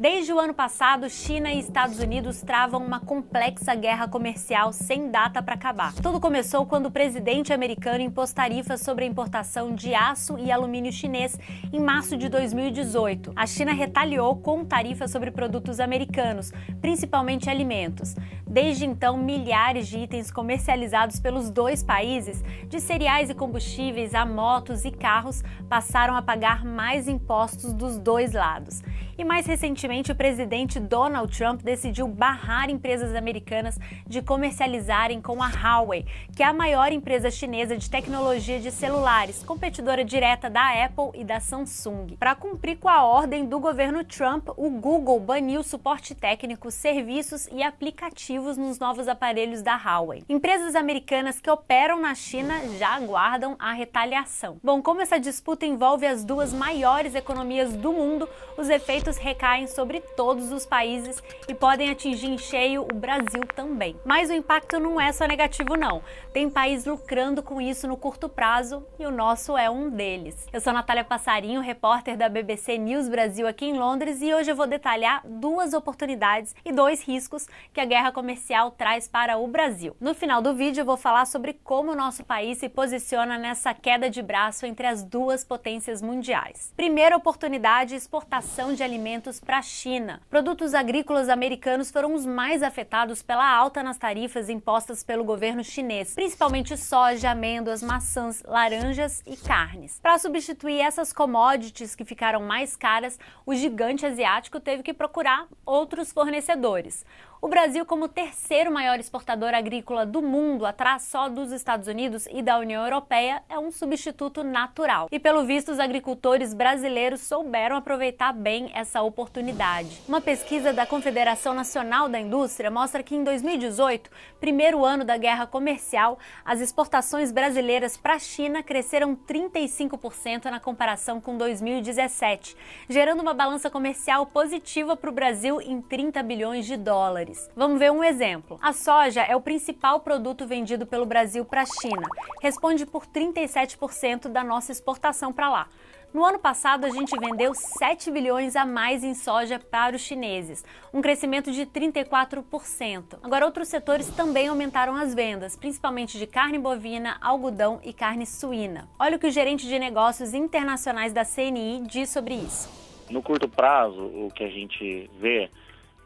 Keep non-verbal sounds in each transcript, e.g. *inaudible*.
Desde o ano passado, China e Estados Unidos travam uma complexa guerra comercial sem data para acabar. Tudo começou quando o presidente americano impôs tarifas sobre a importação de aço e alumínio chinês em março de 2018. A China retaliou com tarifas sobre produtos americanos, principalmente alimentos. Desde então, milhares de itens comercializados pelos dois países, de cereais e combustíveis a motos e carros, passaram a pagar mais impostos dos dois lados. E mais recentemente, o presidente Donald Trump decidiu barrar empresas americanas de comercializarem com a Huawei, que é a maior empresa chinesa de tecnologia de celulares, competidora direta da Apple e da Samsung. Para cumprir com a ordem do governo Trump, o Google baniu suporte técnico, serviços e aplicativos nos novos aparelhos da Huawei. Empresas americanas que operam na China já aguardam a retaliação. Bom, como essa disputa envolve as duas maiores economias do mundo, os efeitos recaem sobre todos os países e podem atingir em cheio o Brasil também. Mas o impacto não é só negativo, não. Tem país lucrando com isso no curto prazo e o nosso é um deles. Eu sou Natália Passarinho, repórter da BBC News Brasil aqui em Londres e hoje eu vou detalhar duas oportunidades e dois riscos que a guerra comercial traz para o Brasil. No final do vídeo eu vou falar sobre como o nosso país se posiciona nessa queda de braço entre as duas potências mundiais. Primeira oportunidade, exportação de alimentos alimentos para a China. Produtos agrícolas americanos foram os mais afetados pela alta nas tarifas impostas pelo governo chinês, principalmente soja, amêndoas, maçãs, laranjas e carnes. Para substituir essas commodities que ficaram mais caras, o gigante asiático teve que procurar outros fornecedores. O Brasil, como terceiro maior exportador agrícola do mundo, atrás só dos Estados Unidos e da União Europeia, é um substituto natural. E pelo visto, os agricultores brasileiros souberam aproveitar bem essa oportunidade. Uma pesquisa da Confederação Nacional da Indústria mostra que em 2018, primeiro ano da guerra comercial, as exportações brasileiras para a China cresceram 35% na comparação com 2017, gerando uma balança comercial positiva para o Brasil em 30 bilhões de dólares dólares. Vamos ver um exemplo. A soja é o principal produto vendido pelo Brasil para a China. Responde por 37% da nossa exportação para lá. No ano passado, a gente vendeu 7 bilhões a mais em soja para os chineses, um crescimento de 34%. Agora, outros setores também aumentaram as vendas, principalmente de carne bovina, algodão e carne suína. Olha o que o gerente de negócios internacionais da CNI diz sobre isso. No curto prazo, o que a gente vê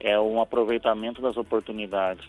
é um aproveitamento das oportunidades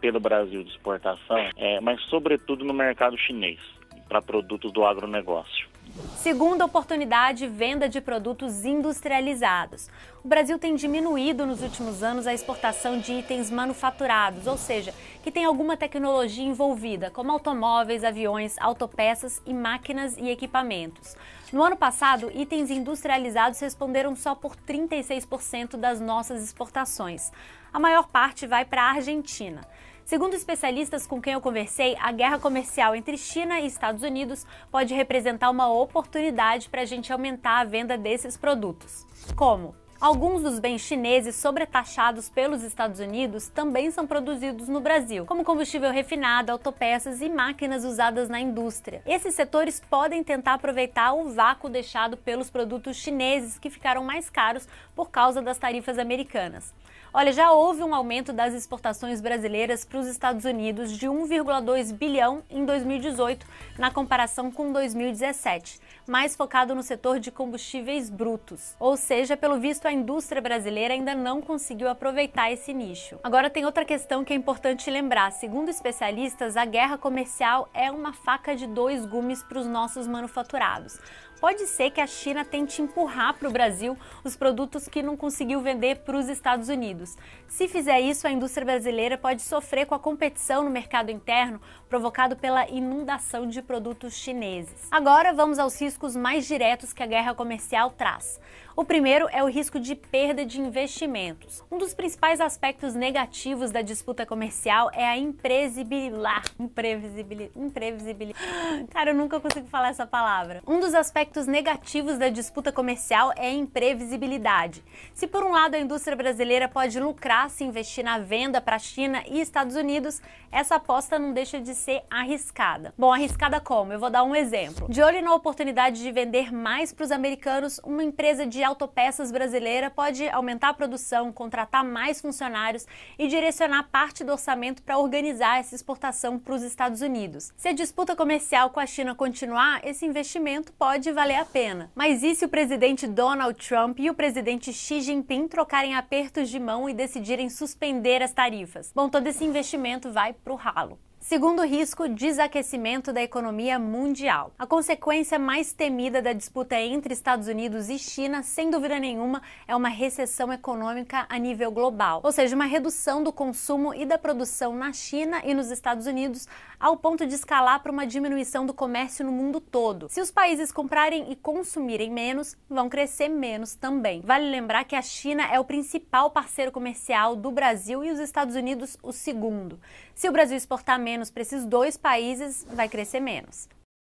pelo Brasil de exportação, é, mas sobretudo no mercado chinês, para produtos do agronegócio. Segunda oportunidade, venda de produtos industrializados. O Brasil tem diminuído nos últimos anos a exportação de itens manufaturados, ou seja, que tem alguma tecnologia envolvida, como automóveis, aviões, autopeças e máquinas e equipamentos. No ano passado, itens industrializados responderam só por 36% das nossas exportações. A maior parte vai para a Argentina. Segundo especialistas com quem eu conversei, a guerra comercial entre China e Estados Unidos pode representar uma oportunidade para a gente aumentar a venda desses produtos. Como? Alguns dos bens chineses sobretaxados pelos Estados Unidos também são produzidos no Brasil, como combustível refinado, autopeças e máquinas usadas na indústria. Esses setores podem tentar aproveitar o vácuo deixado pelos produtos chineses que ficaram mais caros por causa das tarifas americanas. Olha, já houve um aumento das exportações brasileiras para os Estados Unidos de 1,2 bilhão em 2018, na comparação com 2017, mais focado no setor de combustíveis brutos. Ou seja, pelo visto, a indústria brasileira ainda não conseguiu aproveitar esse nicho. Agora tem outra questão que é importante lembrar. Segundo especialistas, a guerra comercial é uma faca de dois gumes para os nossos manufaturados pode ser que a China tente empurrar para o Brasil os produtos que não conseguiu vender para os Estados Unidos. Se fizer isso, a indústria brasileira pode sofrer com a competição no mercado interno provocado pela inundação de produtos chineses. Agora vamos aos riscos mais diretos que a guerra comercial traz. O primeiro é o risco de perda de investimentos. Um dos principais aspectos negativos da disputa comercial é a imprevisibilidade. Imprevisibilidade. Imprevisibilidade. *gasps* Cara, eu nunca consigo falar essa palavra. Um dos aspectos negativos da disputa comercial é a imprevisibilidade. Se por um lado a indústria brasileira pode lucrar se investir na venda para a China e Estados Unidos, essa aposta não deixa de ser arriscada. Bom, arriscada como? Eu vou dar um exemplo. De olho na oportunidade de vender mais para os americanos, uma empresa de autopeças brasileira pode aumentar a produção, contratar mais funcionários e direcionar parte do orçamento para organizar essa exportação para os Estados Unidos. Se a disputa comercial com a China continuar, esse investimento pode valer a pena. Mas e se o presidente Donald Trump e o presidente Xi Jinping trocarem apertos de mão e decidirem suspender as tarifas? Bom, todo esse investimento vai para o ralo. Segundo risco, desaquecimento da economia mundial. A consequência mais temida da disputa entre Estados Unidos e China, sem dúvida nenhuma, é uma recessão econômica a nível global, ou seja, uma redução do consumo e da produção na China e nos Estados Unidos, ao ponto de escalar para uma diminuição do comércio no mundo todo. Se os países comprarem e consumirem menos, vão crescer menos também. Vale lembrar que a China é o principal parceiro comercial do Brasil e os Estados Unidos o segundo. Se o Brasil exportar menos, menos para esses dois países, vai crescer menos.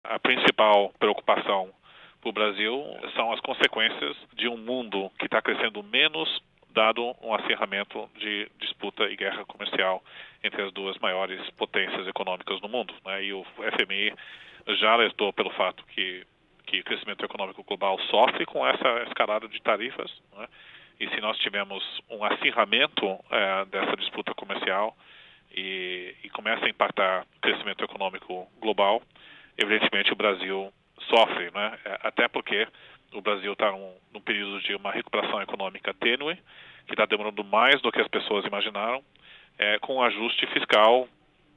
A principal preocupação para o Brasil são as consequências de um mundo que está crescendo menos, dado um acirramento de disputa e guerra comercial entre as duas maiores potências econômicas do mundo. Né? E o FMI já alertou pelo fato que, que o crescimento econômico global sofre com essa escalada de tarifas. Né? E se nós tivermos um acirramento é, dessa disputa comercial, e, e começa a impactar o crescimento econômico global, evidentemente o Brasil sofre, né? É, até porque o Brasil está num, num, período de uma recuperação econômica tênue, que está demorando mais do que as pessoas imaginaram, é, com um ajuste fiscal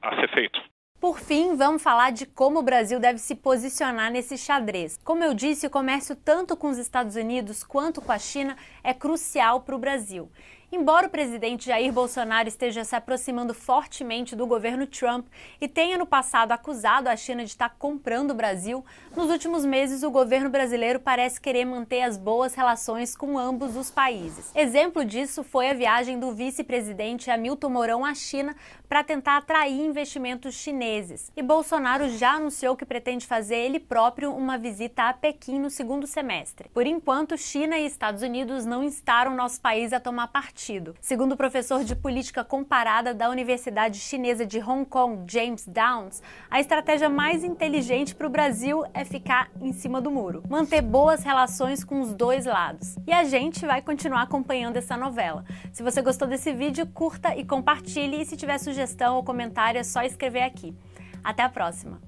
a ser feito. Por fim, vamos falar de como o Brasil deve se posicionar nesse xadrez. Como eu disse, o comércio tanto com os Estados Unidos quanto com a China é crucial para o Brasil. Embora o presidente Jair Bolsonaro esteja se aproximando fortemente do governo Trump e tenha no passado acusado a China de estar comprando o Brasil, nos últimos meses o governo brasileiro parece querer manter as boas relações com ambos os países. Exemplo disso foi a viagem do vice-presidente Hamilton Mourão à China para tentar atrair investimentos chineses. E Bolsonaro já anunciou que pretende fazer ele próprio uma visita a Pequim no segundo semestre. Por enquanto, China e Estados Unidos não instaram nosso país a tomar partido partido. Segundo o professor de política comparada da Universidade Chinesa de Hong Kong, James Downs, a estratégia mais inteligente para o Brasil é ficar em cima do muro, manter boas relações com os dois lados. E a gente vai continuar acompanhando essa novela. Se você gostou desse vídeo, curta e compartilhe. E se tiver sugestão ou comentário, é só escrever aqui. Até a próxima!